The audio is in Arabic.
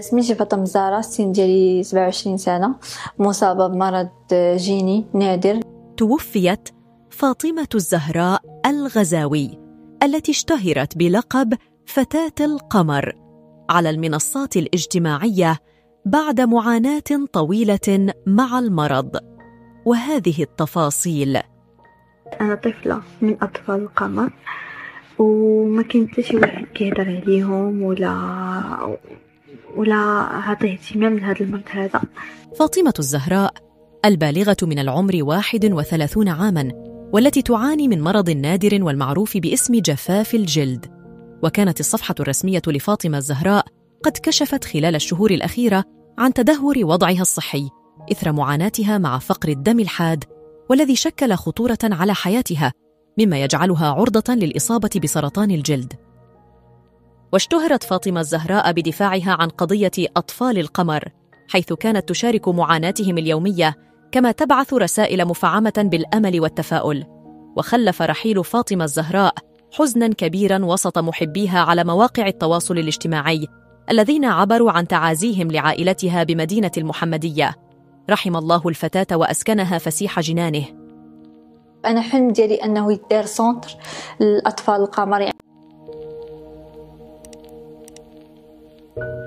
سميتي فاطمة الزهراء السن ديالي 27 سنة. مصابة بمرض جيني نادر. توفيت فاطمة الزهراء الغزاوي التي اشتهرت بلقب فتاة القمر على المنصات الاجتماعية بعد معاناة طويلة مع المرض. وهذه التفاصيل. أنا طفلة من أطفال القمر وما كان حتى شي واحد كيهضر عليهم ولا ولا عطيه اهتمام لهذا المرض هذا؟ فاطمة الزهراء البالغة من العمر 31 عاماً والتي تعاني من مرض نادر والمعروف باسم جفاف الجلد. وكانت الصفحة الرسمية لفاطمة الزهراء قد كشفت خلال الشهور الأخيرة عن تدهور وضعها الصحي إثر معاناتها مع فقر الدم الحاد والذي شكل خطورة على حياتها مما يجعلها عرضة للإصابة بسرطان الجلد. واشتهرت فاطمة الزهراء بدفاعها عن قضية أطفال القمر حيث كانت تشارك معاناتهم اليومية كما تبعث رسائل مفعمة بالأمل والتفاؤل. وخلف رحيل فاطمة الزهراء حزنا كبيرا وسط محبيها على مواقع التواصل الاجتماعي الذين عبروا عن تعازيهم لعائلتها بمدينة المحمدية. رحم الله الفتاة وأسكنها فسيح جنانه. أنا حلم ديالي أنه يدار سونتر للأطفال القمر. يعني you